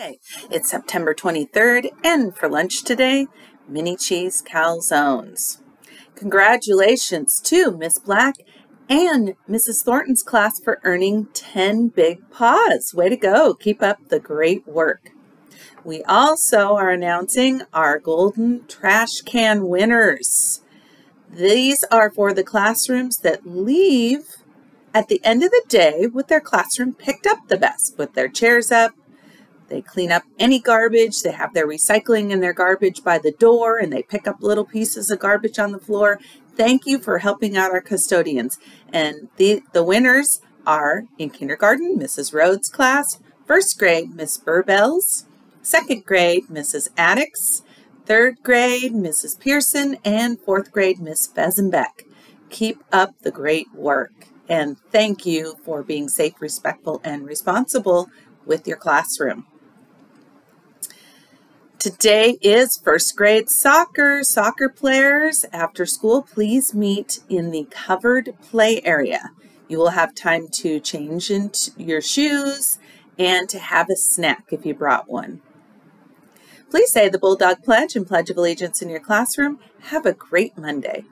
It's September 23rd, and for lunch today, mini cheese calzones. Congratulations to Miss Black and Mrs. Thornton's class for earning 10 big paws. Way to go. Keep up the great work. We also are announcing our golden trash can winners. These are for the classrooms that leave at the end of the day with their classroom picked up the best, with their chairs up, they clean up any garbage. They have their recycling and their garbage by the door and they pick up little pieces of garbage on the floor. Thank you for helping out our custodians. And the, the winners are in kindergarten, Mrs. Rhodes' class, first grade, Miss Burbells, second grade, Mrs. Addix, third grade, Mrs. Pearson, and fourth grade, Miss Fesenbeck. Keep up the great work. And thank you for being safe, respectful, and responsible with your classroom. Today is first grade soccer. Soccer players, after school, please meet in the covered play area. You will have time to change into your shoes and to have a snack if you brought one. Please say the Bulldog Pledge and Pledge of Allegiance in your classroom. Have a great Monday.